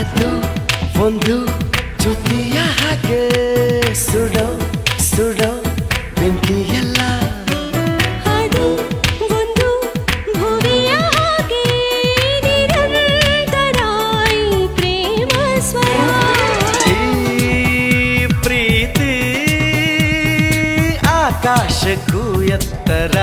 ಅದು ಒಂದು ಚುಕ್ಕಿಯ ಹಾಗೆ. ಸುಡೋ ಸುಡೋ ಬೆಂಕಿಯಲ್ಲ. ಅದು ಒಂದು ಪ್ರೇಮ ಪ್ರೀತಿ ಆಕಾಶಕ್ಕೂ ಎತ್ತರ.